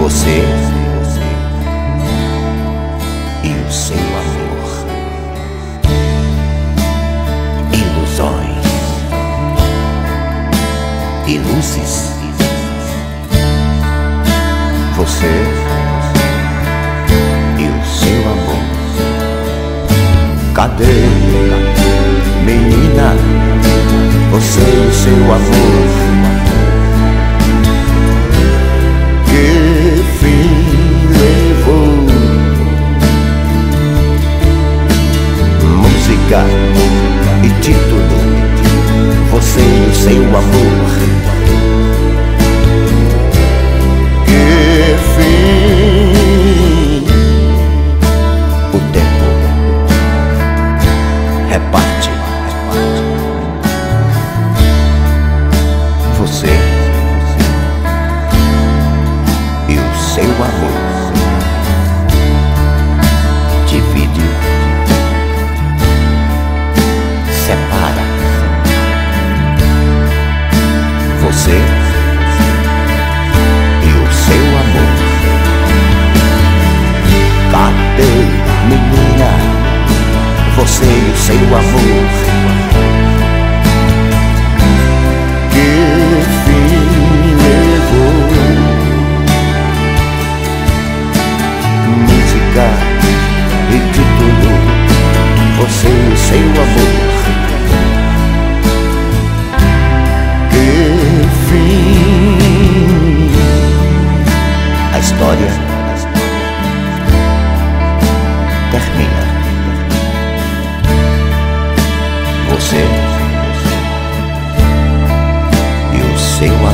Você e o seu amor. Ilusões e luzes. Você e o seu amor. Cadê, menina? Você e o seu amor. E título Você e o seu amor. Que fim? O tempo reparte. Você e o seu amor você e o seu amor. Cadê, menina? Você e o seu amor. história termina. Você e o seu.